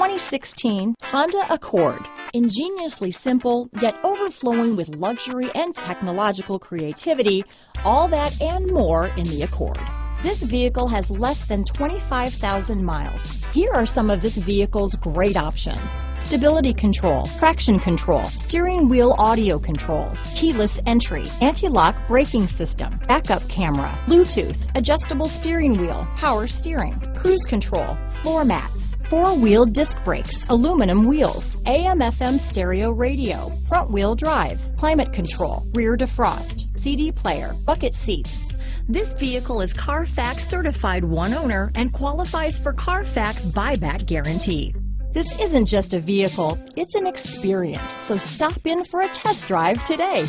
2016 Honda Accord. Ingeniously simple, yet overflowing with luxury and technological creativity, all that and more in the Accord. This vehicle has less than 25,000 miles. Here are some of this vehicle's great options. Stability control, traction control, steering wheel audio controls, keyless entry, anti-lock braking system, backup camera, Bluetooth, adjustable steering wheel, power steering, cruise control, floor mats, four-wheel disc brakes, aluminum wheels, AM-FM stereo radio, front-wheel drive, climate control, rear defrost, CD player, bucket seats. This vehicle is Carfax certified one owner and qualifies for Carfax buyback guarantee. This isn't just a vehicle, it's an experience, so stop in for a test drive today.